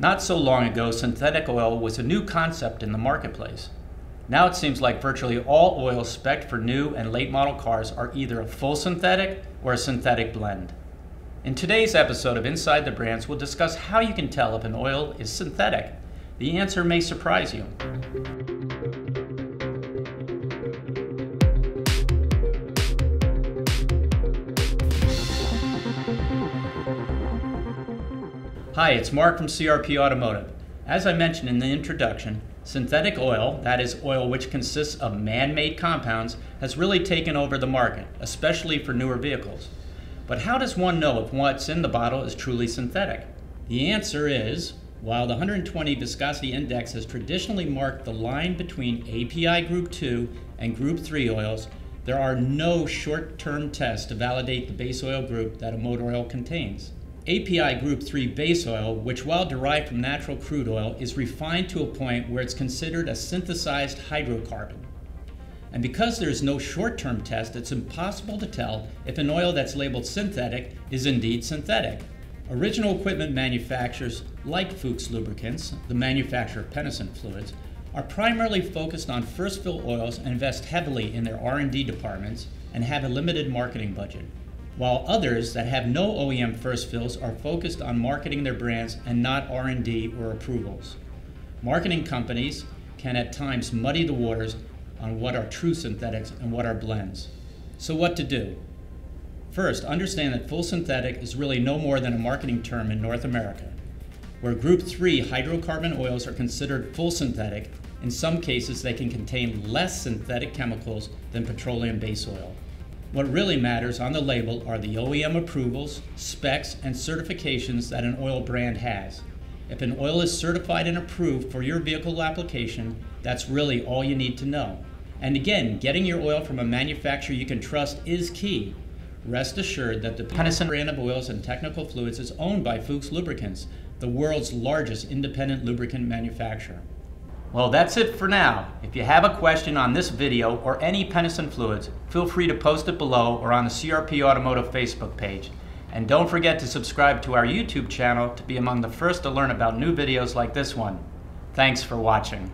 Not so long ago, synthetic oil was a new concept in the marketplace. Now it seems like virtually all oils spec'd for new and late model cars are either a full synthetic or a synthetic blend. In today's episode of Inside the Brands, we'll discuss how you can tell if an oil is synthetic. The answer may surprise you. Hi, it's Mark from CRP Automotive. As I mentioned in the introduction, synthetic oil, that is, oil which consists of man made compounds, has really taken over the market, especially for newer vehicles. But how does one know if what's in the bottle is truly synthetic? The answer is while the 120 viscosity index has traditionally marked the line between API group 2 and group 3 oils, there are no short term tests to validate the base oil group that a motor oil contains. API Group 3 base oil, which while derived from natural crude oil, is refined to a point where it's considered a synthesized hydrocarbon. And because there is no short term test, it's impossible to tell if an oil that's labeled synthetic is indeed synthetic. Original equipment manufacturers, like Fuchs Lubricants, the manufacturer of Pentosin fluids, are primarily focused on first fill oils and invest heavily in their R&D departments and have a limited marketing budget while others that have no OEM first fills are focused on marketing their brands and not R&D or approvals. Marketing companies can at times muddy the waters on what are true synthetics and what are blends. So what to do? First, understand that full synthetic is really no more than a marketing term in North America. Where group 3 hydrocarbon oils are considered full synthetic, in some cases they can contain less synthetic chemicals than petroleum base oil. What really matters on the label are the OEM approvals, specs, and certifications that an oil brand has. If an oil is certified and approved for your vehicle application, that's really all you need to know. And again, getting your oil from a manufacturer you can trust is key. Rest assured that the Pentosin brand of oils and technical fluids is owned by Fuchs Lubricants, the world's largest independent lubricant manufacturer. Well, that's it for now. If you have a question on this video or any Pentosin fluids, feel free to post it below or on the CRP Automotive Facebook page. And don't forget to subscribe to our YouTube channel to be among the first to learn about new videos like this one. Thanks for watching.